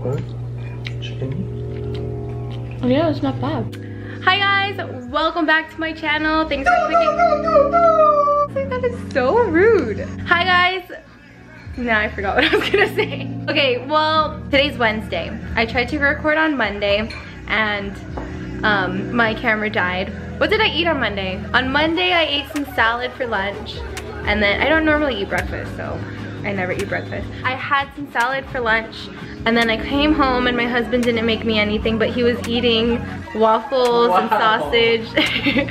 What? Chicken? Yeah, it's not bad. Hi guys, welcome back to my channel. Thanks for clicking. That is so rude. Hi guys. Now I forgot what I was gonna say. Okay, well, today's Wednesday. I tried to record on Monday and um, my camera died. What did I eat on Monday? On Monday, I ate some salad for lunch. And then, I don't normally eat breakfast, so I never eat breakfast. I had some salad for lunch and then I came home and my husband didn't make me anything, but he was eating waffles wow. and sausage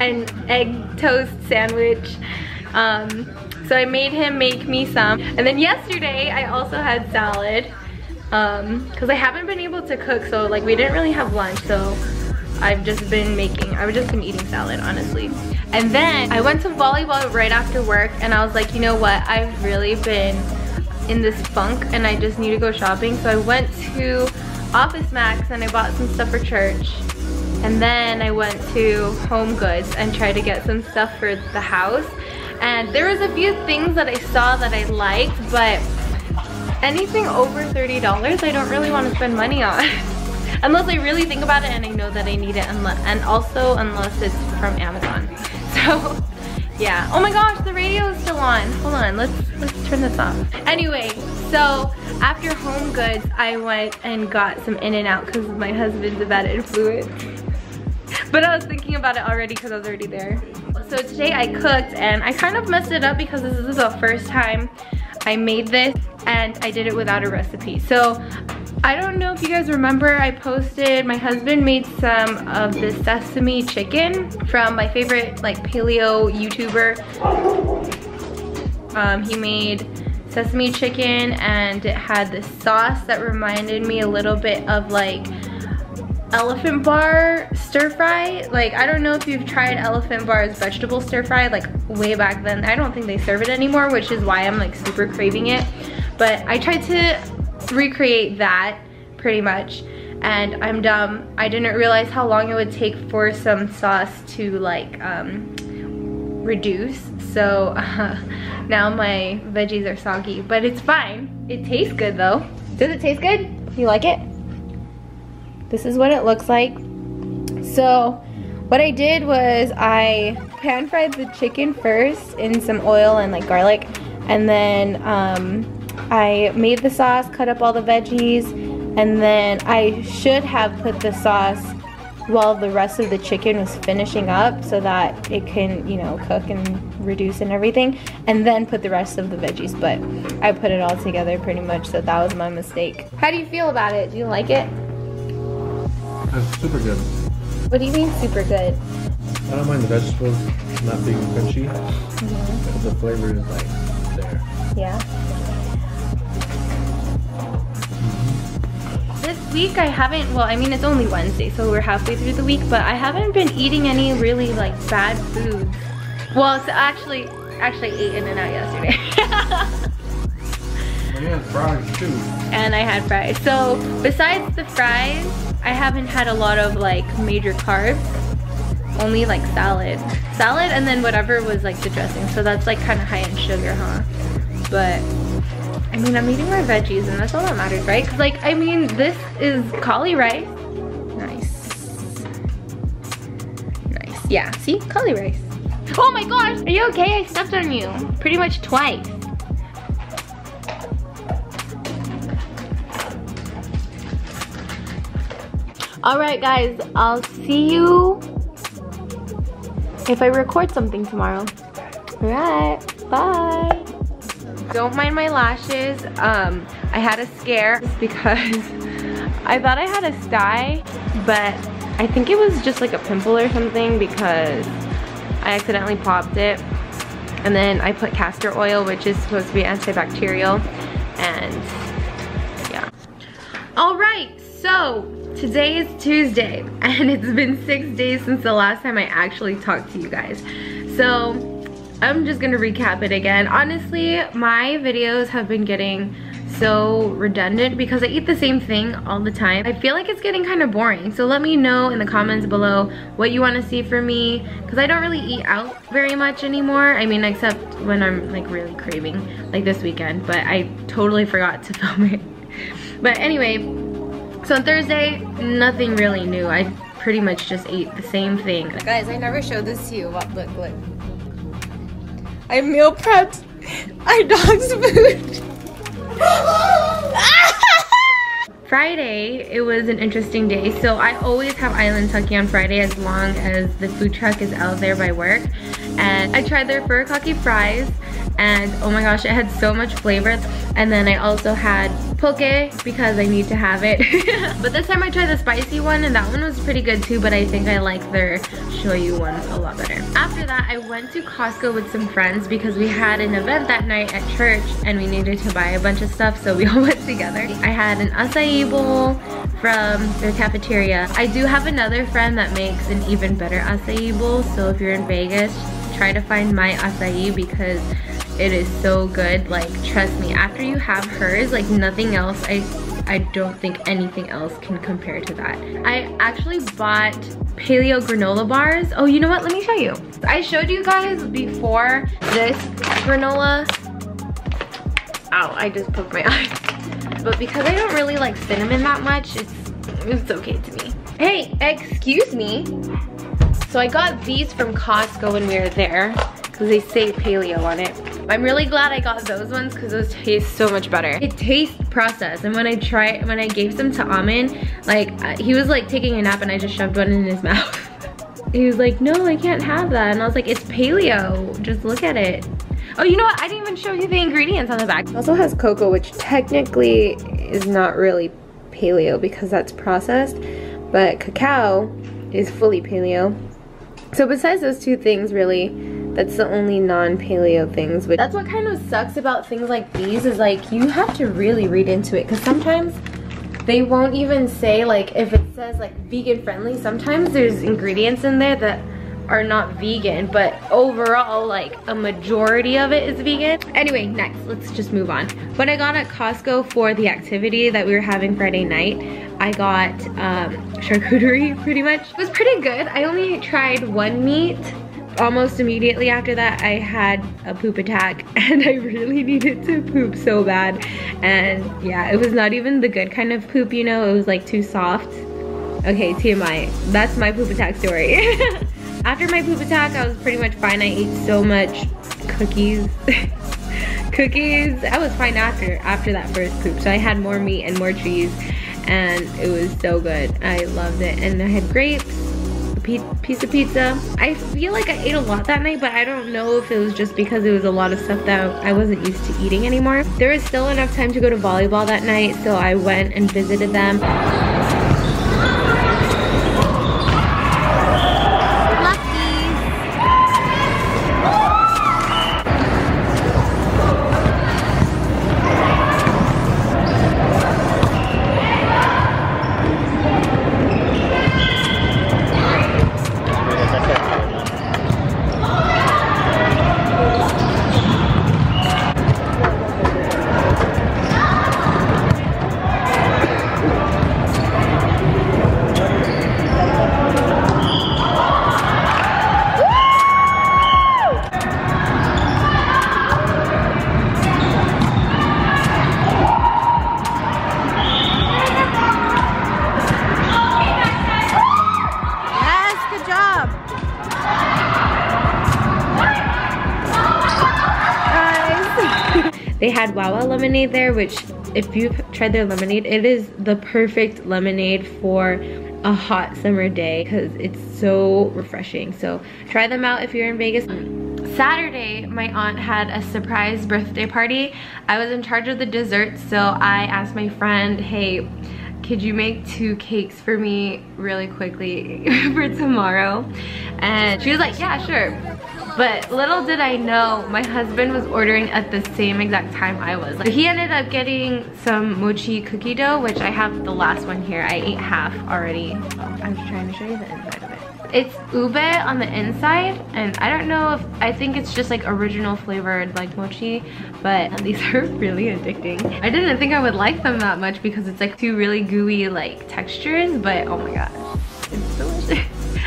and egg toast sandwich. Um, so I made him make me some. And then yesterday I also had salad because um, I haven't been able to cook so like we didn't really have lunch so I've just been making, I've just been eating salad honestly. And then I went to volleyball right after work and I was like, you know what, I've really been in this funk and I just need to go shopping. So I went to Office Max and I bought some stuff for church. And then I went to Home Goods and tried to get some stuff for the house. And there was a few things that I saw that I liked, but anything over $30 I don't really want to spend money on. unless I really think about it and I know that I need it and also unless it's from Amazon. So yeah. Oh my gosh, the radio is still on. Hold on, let's let's turn this off. Anyway, so after Home Goods, I went and got some In-N-Out because my husband's a bad influence. But I was thinking about it already because I was already there. So today I cooked and I kind of messed it up because this is the first time I made this and I did it without a recipe. So I don't know if you guys remember, I posted, my husband made some of the sesame chicken from my favorite like paleo YouTuber. Um, he made sesame chicken and it had this sauce that reminded me a little bit of like elephant bar stir fry. Like, I don't know if you've tried elephant bar's vegetable stir fry, like way back then. I don't think they serve it anymore, which is why I'm like super craving it. But I tried to recreate that pretty much and I'm dumb. I didn't realize how long it would take for some sauce to like um, reduce. So uh, now my veggies are soggy, but it's fine. It tastes good though. Does it taste good? You like it? This is what it looks like. So what I did was I pan fried the chicken first in some oil and like garlic and then um, I made the sauce, cut up all the veggies, and then I should have put the sauce while the rest of the chicken was finishing up so that it can, you know, cook and reduce and everything. And then put the rest of the veggies, but I put it all together pretty much, so that was my mistake. How do you feel about it? Do you like it? It's super good. What do you mean super good? I don't mind the vegetables not being crunchy, mm -hmm. the flavor is like there. Yeah. Week I haven't, well I mean it's only Wednesday so we're halfway through the week but I haven't been eating any really like bad food. Well so actually, actually ate In-N-Out yesterday. well, yeah, fries too. And I had fries. So besides the fries, I haven't had a lot of like major carbs. Only like salad. Salad and then whatever was like the dressing. So that's like kind of high in sugar, huh? But I mean, I'm eating my veggies and that's all that matters, right? Cause like, I mean, this is cauli rice. Nice. Nice, yeah, see, cauli rice. Oh my gosh, are you okay? I stepped on you pretty much twice. All right, guys, I'll see you if I record something tomorrow. All right, bye. Don't mind my lashes. Um, I had a scare because I thought I had a sty, but I think it was just like a pimple or something because I accidentally popped it. And then I put castor oil, which is supposed to be antibacterial. And yeah. All right, so today is Tuesday and it's been six days since the last time I actually talked to you guys. So I'm just gonna recap it again. Honestly, my videos have been getting so redundant because I eat the same thing all the time. I feel like it's getting kind of boring. So let me know in the comments below what you want to see from me because I don't really eat out very much anymore. I mean, except when I'm like really craving like this weekend, but I totally forgot to film it. But anyway, so on Thursday, nothing really new. I pretty much just ate the same thing. Guys, I never showed this to you. Look, look. I meal prepped our dog's food. Friday, it was an interesting day. So I always have Island Tucky on Friday as long as the food truck is out there by work. And I tried their furikake fries and oh my gosh, it had so much flavor. And then I also had poke because I need to have it. but this time I tried the spicy one and that one was pretty good too, but I think I like their shoyu one a lot better. After that, I went to Costco with some friends because we had an event that night at church and we needed to buy a bunch of stuff, so we all went together. I had an acai bowl from their cafeteria. I do have another friend that makes an even better acai bowl, so if you're in Vegas, try to find my acai because it is so good. Like, trust me, after you have hers, like nothing else, I, I don't think anything else can compare to that. I actually bought paleo granola bars. Oh, you know what? Let me show you. I showed you guys before this granola. Ow, I just poked my eye. But because I don't really like cinnamon that much, it's, it's okay to me. Hey, excuse me. So I got these from Costco when we were there because they say paleo on it. I'm really glad I got those ones because those taste so much better. It tastes processed and when I tried, when I gave some to Amin, like uh, he was like taking a nap and I just shoved one in his mouth. he was like, no, I can't have that. And I was like, it's paleo, just look at it. Oh, you know what? I didn't even show you the ingredients on the back. It also has cocoa, which technically is not really paleo because that's processed, but cacao is fully paleo. So besides those two things, really, that's the only non-paleo things. That's what kind of sucks about things like these is like you have to really read into it because sometimes they won't even say like if it says like vegan friendly sometimes there's ingredients in there that are not vegan but overall like a majority of it is vegan. Anyway next let's just move on. What i got at costco for the activity that we were having friday night i got um, charcuterie pretty much. It was pretty good. I only tried one meat almost immediately after that I had a poop attack and I really needed to poop so bad. And yeah it was not even the good kind of poop you know it was like too soft. Okay TMI that's my poop attack story. After my poop attack I was pretty much fine. I ate so much cookies. Cookies. I was fine after after that first poop. So I had more meat and more cheese and it was so good. I loved it and I had grapes piece of pizza. I feel like I ate a lot that night, but I don't know if it was just because it was a lot of stuff that I wasn't used to eating anymore. There was still enough time to go to volleyball that night, so I went and visited them. They had Wawa lemonade there, which if you've tried their lemonade, it is the perfect lemonade for a hot summer day because it's so refreshing. So try them out if you're in Vegas. Saturday, my aunt had a surprise birthday party. I was in charge of the dessert, so I asked my friend, hey, could you make two cakes for me really quickly for tomorrow? And she was like, yeah, sure. But little did I know, my husband was ordering at the same exact time I was. Like, he ended up getting some mochi cookie dough, which I have the last one here. I ate half already. I'm just trying to show you the inside of it. It's ube on the inside, and I don't know if, I think it's just like original flavored like mochi, but these are really addicting. I didn't think I would like them that much because it's like two really gooey like textures, but oh my gosh, it's delicious.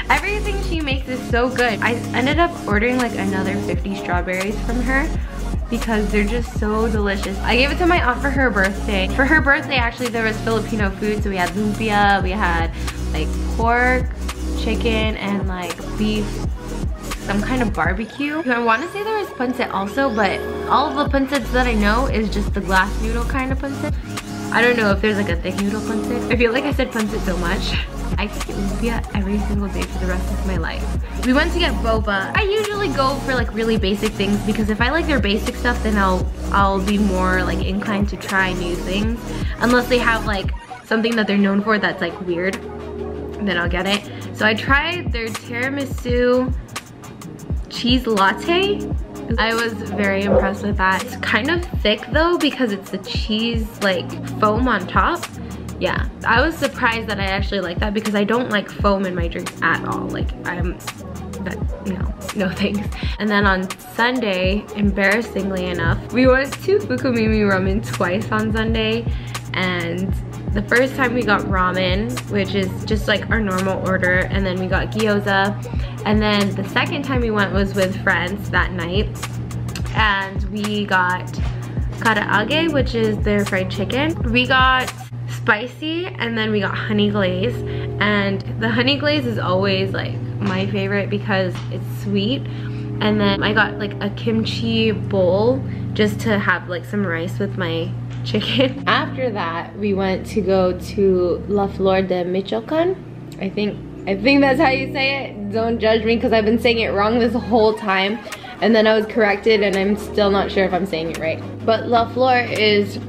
Everything she makes is so good. I ended up ordering like another 50 strawberries from her because they're just so delicious. I gave it to my aunt for her birthday. For her birthday, actually, there was Filipino food. So we had lumpia, we had like pork, chicken, and like beef some kind of barbecue. I want to say there was pancit also, but all the pancits that I know is just the glass noodle kind of pancit. I don't know if there's like a thick noodle pancit. I feel like I said pancit so much. I could get lumpia every single day for the rest of my life. We went to get boba. I usually go for like really basic things because if I like their basic stuff, then I'll I'll be more like inclined to try new things. Unless they have like something that they're known for that's like weird, then I'll get it. So I tried their tiramisu cheese latte. I was very impressed with that. It's kind of thick though because it's the cheese like foam on top. Yeah, I was surprised that I actually like that because I don't like foam in my drinks at all. Like I'm, that, no, no thanks. And then on Sunday, embarrassingly enough, we went to Fukumimi Ramen twice on Sunday and the first time we got ramen, which is just like our normal order, and then we got gyoza. And then the second time we went was with friends that night, and we got karaage, which is their fried chicken. We got spicy, and then we got honey glaze. And the honey glaze is always like my favorite because it's sweet. And then I got like a kimchi bowl just to have like some rice with my chicken. After that, we went to go to La Flor de Michoacan. I think I think that's how you say it. Don't judge me because I've been saying it wrong this whole time. And then I was corrected and I'm still not sure if I'm saying it right. But La Flor is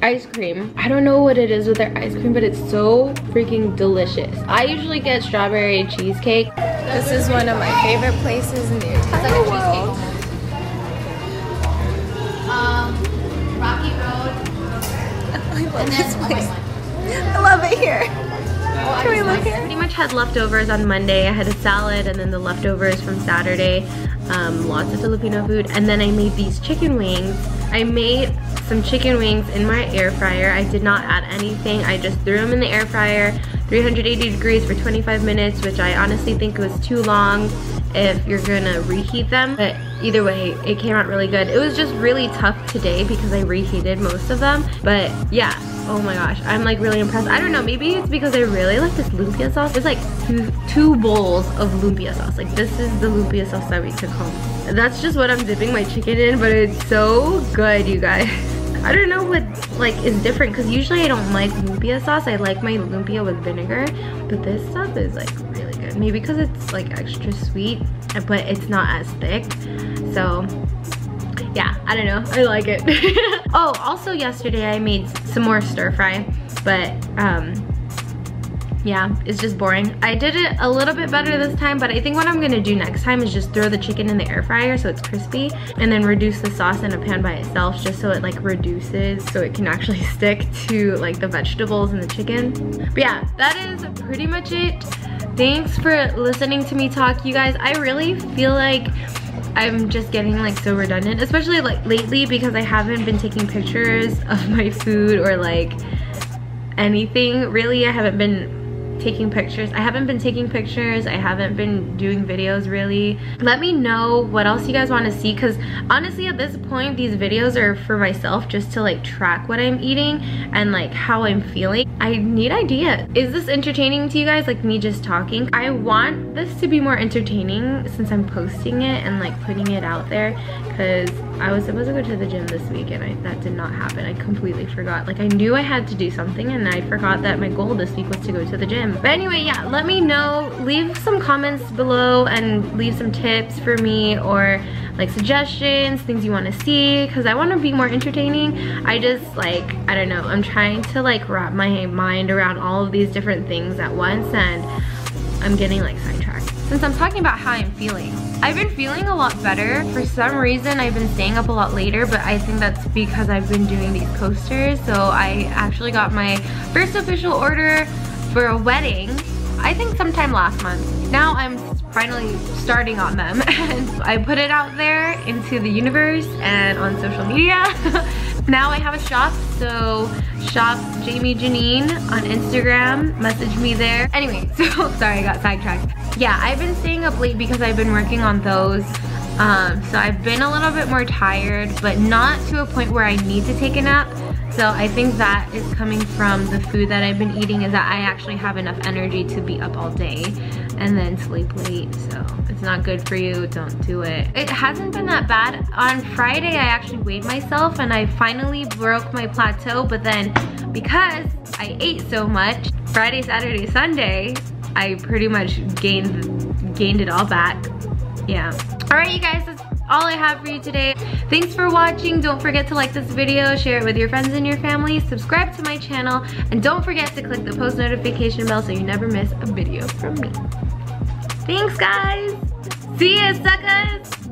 ice cream. I don't know what it is with their ice cream, but it's so freaking delicious. I usually get strawberry cheesecake. This is one of my favorite places in the entire world. Um, Rocky I love this place. I love it here. Can we look here? Pretty much had leftovers on Monday. I had a salad and then the leftovers from Saturday. Um, lots of Filipino food. And then I made these chicken wings. I made some chicken wings in my air fryer. I did not add anything. I just threw them in the air fryer, 380 degrees for 25 minutes, which I honestly think was too long if you're gonna reheat them. But either way, it came out really good. It was just really tough today because I reheated most of them. But yeah, oh my gosh, I'm like really impressed. I don't know, maybe it's because I really like this lumpia sauce. It's like two, two bowls of lumpia sauce. Like this is the lumpia sauce that we took home. That's just what I'm dipping my chicken in, but it's so good, you guys. I don't know what like is different because usually I don't like lumpia sauce. I like my lumpia with vinegar, but this stuff is like really good. Maybe because it's like extra sweet, but it's not as thick. So yeah, I don't know. I like it. oh, also yesterday I made some more stir fry, but um, yeah, it's just boring. I did it a little bit better this time, but I think what I'm gonna do next time is just throw the chicken in the air fryer so it's crispy and then reduce the sauce in a pan by itself just so it like reduces so it can actually stick to like the vegetables and the chicken. But yeah, that is pretty much it. Thanks for listening to me talk, you guys. I really feel like I'm just getting like so redundant, especially like lately because I haven't been taking pictures of my food or like anything really. I haven't been taking pictures. I haven't been taking pictures. I haven't been doing videos really. Let me know what else you guys want to see because honestly at this point these videos are for myself just to like track what I'm eating and like how I'm feeling. I need ideas. Is this entertaining to you guys like me just talking? I want this to be more entertaining since I'm posting it and like putting it out there because I was supposed to go to the gym this week and I, that did not happen. I completely forgot. Like I knew I had to do something and I forgot that my goal this week was to go to the gym. But anyway, yeah, let me know. Leave some comments below and leave some tips for me or like suggestions, things you want to see because I want to be more entertaining. I just like, I don't know, I'm trying to like wrap my mind around all of these different things at once and I'm getting like sidetracked. Since I'm talking about how I'm feeling, I've been feeling a lot better. For some reason, I've been staying up a lot later, but I think that's because I've been doing these coasters. So I actually got my first official order for a wedding, I think sometime last month. Now I'm finally starting on them and I put it out there into the universe and on social media. now I have a shop, so shop Jamie Janine on Instagram, message me there. Anyway, so sorry I got sidetracked. Yeah, I've been staying up late because I've been working on those Um, so I've been a little bit more tired, but not to a point where I need to take a nap. So I think that is coming from the food that I've been eating is that I actually have enough energy to be up all day and then sleep late. So it's not good for you, don't do it. It hasn't been that bad. On Friday, I actually weighed myself and I finally broke my plateau, but then because I ate so much, Friday, Saturday, Sunday, I pretty much gained, gained it all back. Yeah. All right, you guys, that's all I have for you today. Thanks for watching. Don't forget to like this video, share it with your friends and your family, subscribe to my channel, and don't forget to click the post notification bell so you never miss a video from me. Thanks, guys. See ya, suckers.